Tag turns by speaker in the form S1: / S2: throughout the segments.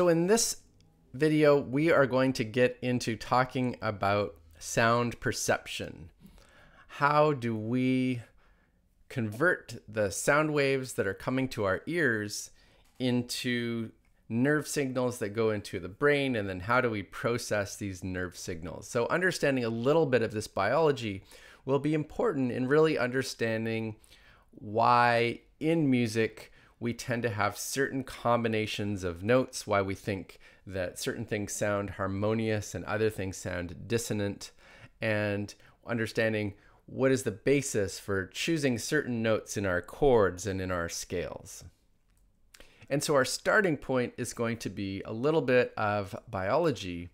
S1: So in this video, we are going to get into talking about sound perception. How do we convert the sound waves that are coming to our ears into nerve signals that go into the brain and then how do we process these nerve signals so understanding a little bit of this biology will be important in really understanding why in music we tend to have certain combinations of notes, why we think that certain things sound harmonious and other things sound dissonant, and understanding what is the basis for choosing certain notes in our chords and in our scales. And so our starting point is going to be a little bit of biology.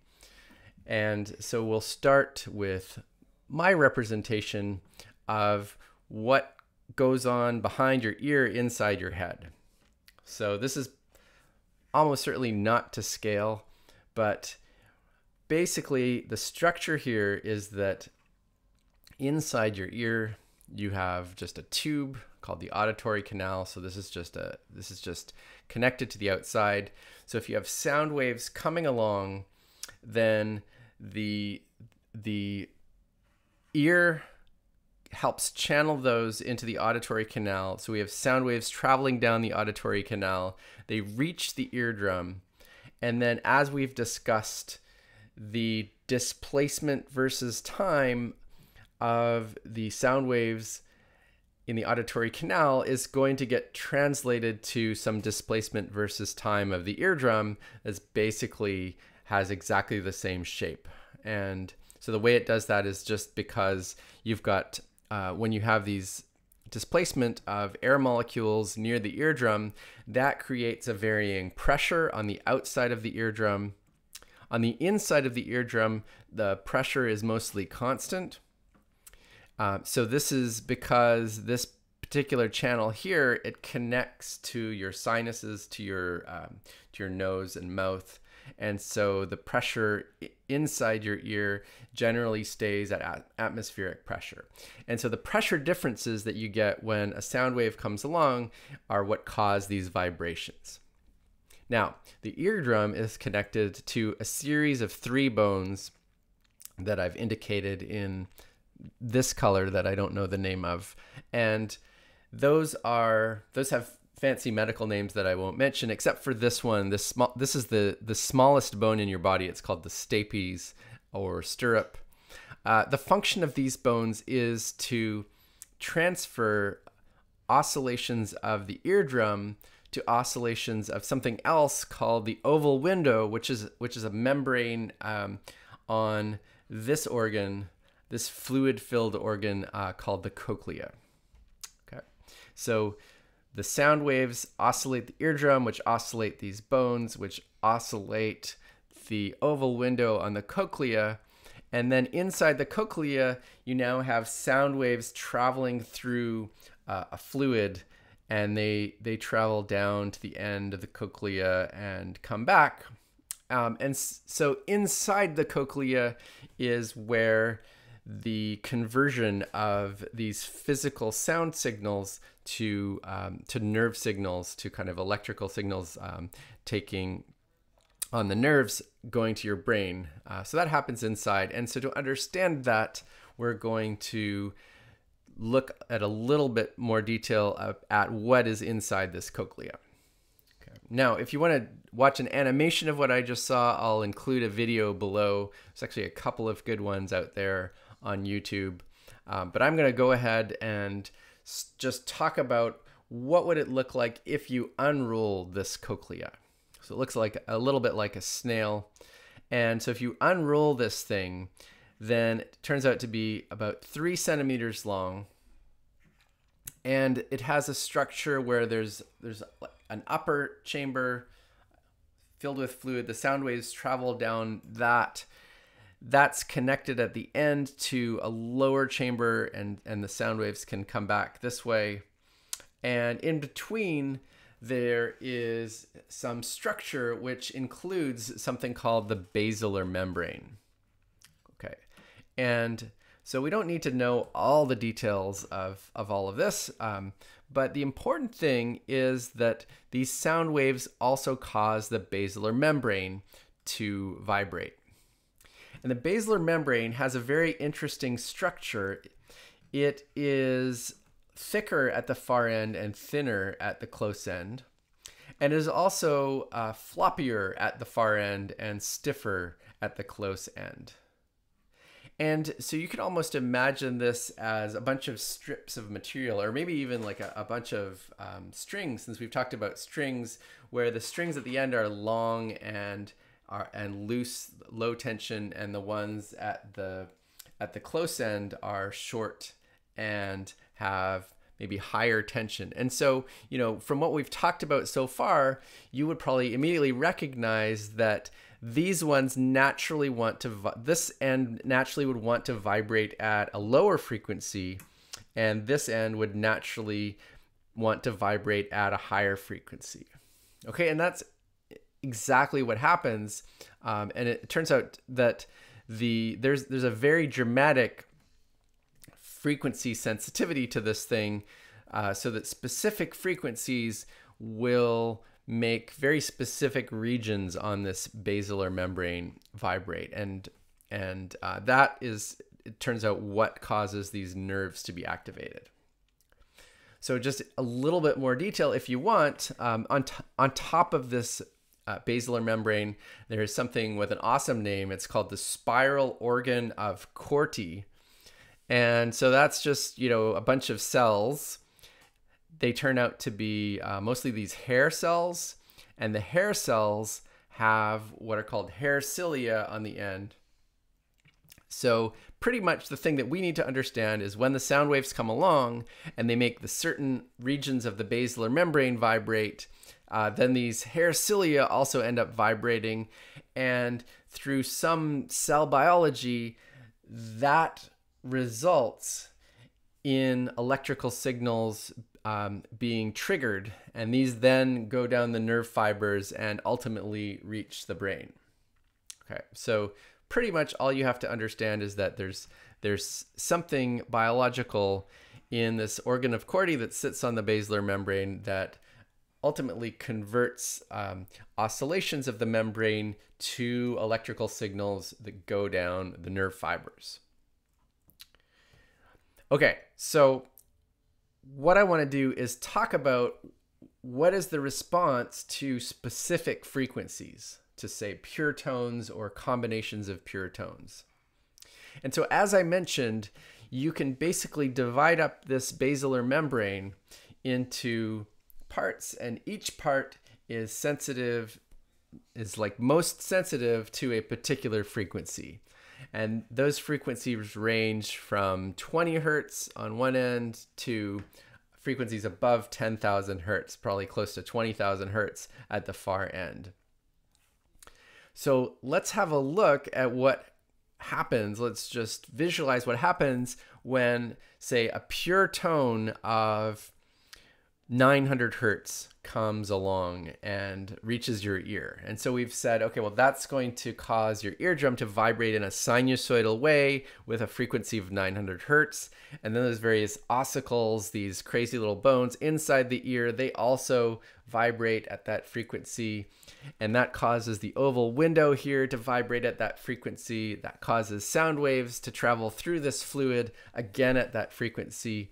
S1: And so we'll start with my representation of what goes on behind your ear inside your head. So this is almost certainly not to scale, but basically the structure here is that inside your ear you have just a tube called the auditory canal. So this is just a this is just connected to the outside. So if you have sound waves coming along, then the the ear helps channel those into the auditory canal. So we have sound waves traveling down the auditory canal. They reach the eardrum. And then, as we've discussed, the displacement versus time of the sound waves in the auditory canal is going to get translated to some displacement versus time of the eardrum that's basically has exactly the same shape. And so the way it does that is just because you've got uh, when you have these displacement of air molecules near the eardrum, that creates a varying pressure on the outside of the eardrum. On the inside of the eardrum, the pressure is mostly constant. Uh, so this is because this particular channel here, it connects to your sinuses, to your um, to your nose and mouth, and so the pressure inside your ear generally stays at atmospheric pressure. And so the pressure differences that you get when a sound wave comes along are what cause these vibrations. Now, the eardrum is connected to a series of three bones that I've indicated in this color that I don't know the name of. And those are those have fancy medical names that I won't mention, except for this one. This small, this is the the smallest bone in your body. It's called the stapes or stirrup. Uh, the function of these bones is to transfer oscillations of the eardrum to oscillations of something else called the oval window, which is which is a membrane um, on this organ, this fluid-filled organ uh, called the cochlea. Okay, so the sound waves oscillate the eardrum, which oscillate these bones, which oscillate the oval window on the cochlea. And then inside the cochlea, you now have sound waves traveling through uh, a fluid and they they travel down to the end of the cochlea and come back. Um, and so inside the cochlea is where the conversion of these physical sound signals to um, to nerve signals to kind of electrical signals um, taking on the nerves going to your brain. Uh, so that happens inside. And so to understand that, we're going to look at a little bit more detail at what is inside this cochlea. Okay. Now, if you want to watch an animation of what I just saw, I'll include a video below. There's actually a couple of good ones out there on YouTube. Um, but I'm going to go ahead and just talk about what would it look like if you unroll this cochlea. So it looks like a little bit like a snail. And so if you unroll this thing, then it turns out to be about three centimeters long. And it has a structure where there's there's an upper chamber filled with fluid. The sound waves travel down that that's connected at the end to a lower chamber and and the sound waves can come back this way. And in between there is some structure which includes something called the basilar membrane. Okay. And so we don't need to know all the details of, of all of this um, But the important thing is that these sound waves also cause the basilar membrane to vibrate. And the basilar membrane has a very interesting structure. It is thicker at the far end and thinner at the close end, and is also uh, floppier at the far end and stiffer at the close end. And so you can almost imagine this as a bunch of strips of material, or maybe even like a, a bunch of um, strings, since we've talked about strings, where the strings at the end are long and are and loose, low tension, and the ones at the at the close end are short and have maybe higher tension. And so, you know, from what we've talked about so far, you would probably immediately recognize that these ones naturally want to this end naturally would want to vibrate at a lower frequency and this end would naturally want to vibrate at a higher frequency okay and that's exactly what happens um, and it turns out that the there's there's a very dramatic frequency sensitivity to this thing uh, so that specific frequencies will make very specific regions on this basilar membrane vibrate and and uh, that is it turns out what causes these nerves to be activated. So just a little bit more detail if you want um, on, on top of this uh, basilar membrane. There is something with an awesome name. It's called the spiral organ of corti and so that's just you know a bunch of cells. They turn out to be uh, mostly these hair cells, and the hair cells have what are called hair cilia on the end. So, pretty much the thing that we need to understand is when the sound waves come along and they make the certain regions of the basilar membrane vibrate, uh, then these hair cilia also end up vibrating. And through some cell biology, that results in electrical signals um, being triggered, and these then go down the nerve fibers and ultimately reach the brain. Okay, so pretty much all you have to understand is that there's there's something biological in this organ of Corti that sits on the basilar membrane that ultimately converts um, oscillations of the membrane to electrical signals that go down the nerve fibers. Okay, so what I want to do is talk about what is the response to specific frequencies, to say pure tones or combinations of pure tones. And so, as I mentioned, you can basically divide up this basilar membrane into parts, and each part is sensitive, is like most sensitive to a particular frequency. And those frequencies range from 20 hertz on one end to frequencies above 10,000 hertz, probably close to 20,000 hertz at the far end. So let's have a look at what happens. Let's just visualize what happens when, say, a pure tone of 900 hertz comes along and reaches your ear. And so we've said, okay, well, that's going to cause your eardrum to vibrate in a sinusoidal way with a frequency of 900 hertz. And then there's various ossicles, these crazy little bones inside the ear. They also vibrate at that frequency. And that causes the oval window here to vibrate at that frequency. That causes sound waves to travel through this fluid again at that frequency.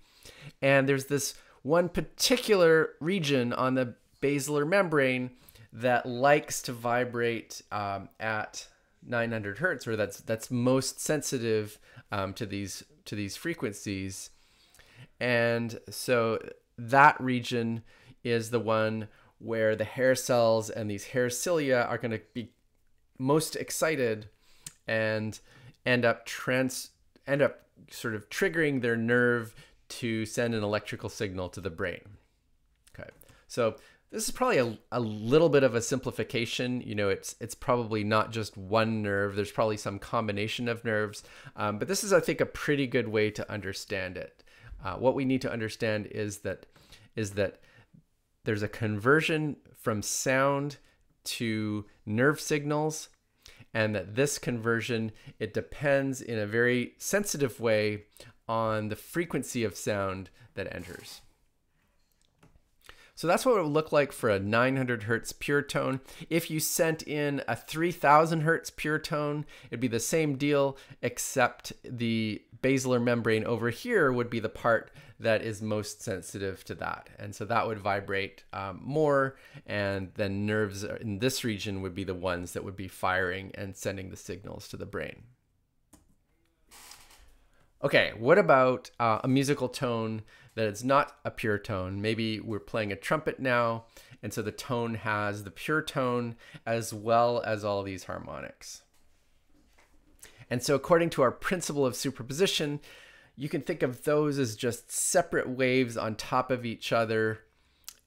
S1: And there's this one particular region on the basilar membrane that likes to vibrate um, at 900 hertz, or that's that's most sensitive um, to these to these frequencies, and so that region is the one where the hair cells and these hair cilia are going to be most excited and end up trans end up sort of triggering their nerve to send an electrical signal to the brain. Okay, so this is probably a, a little bit of a simplification. You know, it's it's probably not just one nerve. There's probably some combination of nerves, um, but this is, I think, a pretty good way to understand it. Uh, what we need to understand is that is that there's a conversion from sound to nerve signals and that this conversion it depends in a very sensitive way on the frequency of sound that enters. So that's what it would look like for a 900 hertz pure tone. If you sent in a 3000 hertz pure tone, it'd be the same deal, except the basilar membrane over here would be the part that is most sensitive to that. And so that would vibrate um, more, and then nerves in this region would be the ones that would be firing and sending the signals to the brain. Okay, what about uh, a musical tone that is not a pure tone? Maybe we're playing a trumpet now, and so the tone has the pure tone as well as all these harmonics. And so, according to our principle of superposition, you can think of those as just separate waves on top of each other.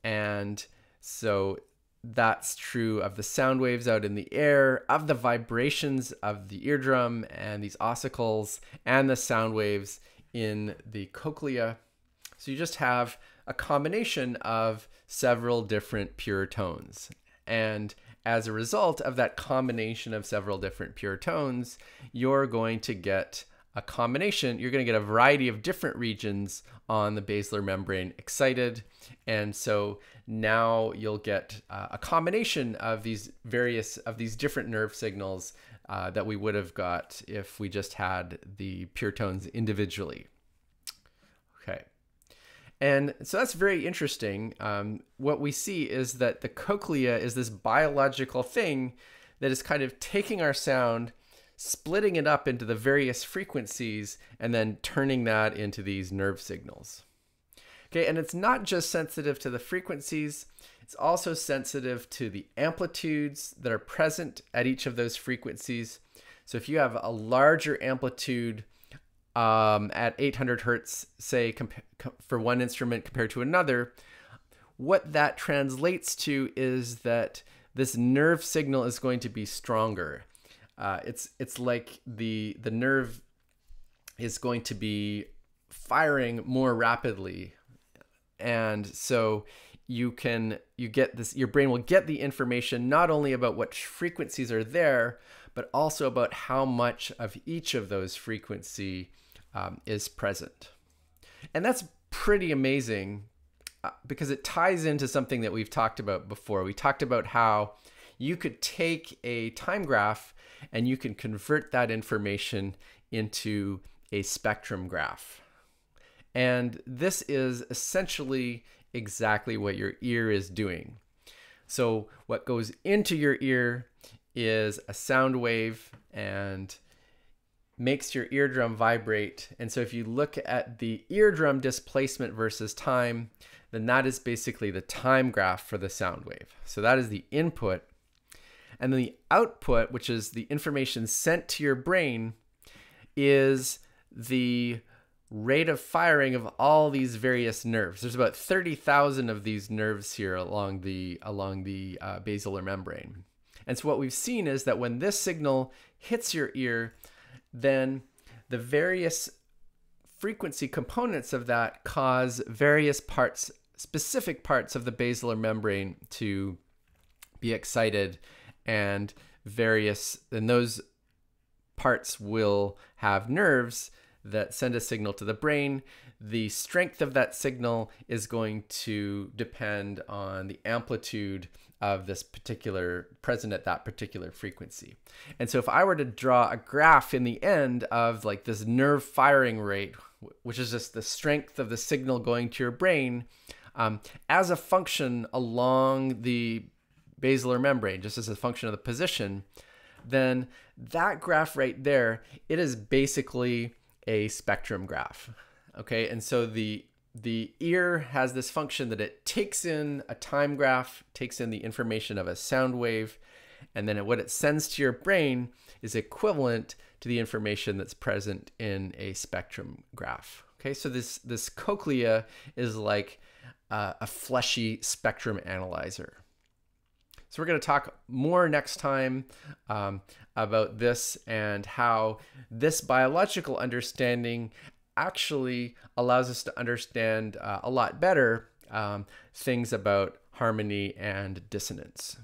S1: And so that's true of the sound waves out in the air, of the vibrations of the eardrum and these ossicles, and the sound waves in the cochlea. So you just have a combination of several different pure tones. And as a result of that combination of several different pure tones, you're going to get a combination, you're going to get a variety of different regions on the basilar membrane excited. And so now you'll get uh, a combination of these various, of these different nerve signals uh, that we would have got if we just had the pure tones individually. Okay. And so that's very interesting. Um, what we see is that the cochlea is this biological thing that is kind of taking our sound splitting it up into the various frequencies and then turning that into these nerve signals. Okay, and it's not just sensitive to the frequencies, it's also sensitive to the amplitudes that are present at each of those frequencies. So if you have a larger amplitude um, at 800 hertz, say for one instrument compared to another, what that translates to is that this nerve signal is going to be stronger. Uh, it's it's like the the nerve is going to be firing more rapidly, and so you can you get this your brain will get the information not only about what frequencies are there, but also about how much of each of those frequency um, is present, and that's pretty amazing uh, because it ties into something that we've talked about before. We talked about how you could take a time graph and you can convert that information into a spectrum graph. And this is essentially exactly what your ear is doing. So, what goes into your ear is a sound wave and makes your eardrum vibrate. And so, if you look at the eardrum displacement versus time, then that is basically the time graph for the sound wave. So, that is the input. And then the output, which is the information sent to your brain, is the rate of firing of all these various nerves. There's about 30,000 of these nerves here along the along the uh, basilar membrane. And so what we've seen is that when this signal hits your ear, then the various frequency components of that cause various parts, specific parts of the basilar membrane to be excited and various and those parts will have nerves that send a signal to the brain. The strength of that signal is going to depend on the amplitude of this particular present at that particular frequency. And so if I were to draw a graph in the end of like this nerve firing rate, which is just the strength of the signal going to your brain, um, as a function along the basilar membrane, just as a function of the position, then that graph right there, it is basically a spectrum graph. Okay, and so the the ear has this function that it takes in a time graph, takes in the information of a sound wave, and then what it sends to your brain is equivalent to the information that's present in a spectrum graph. Okay, so this this cochlea is like uh, a fleshy spectrum analyzer. So we're going to talk more next time um, about this and how this biological understanding actually allows us to understand uh, a lot better um, things about harmony and dissonance.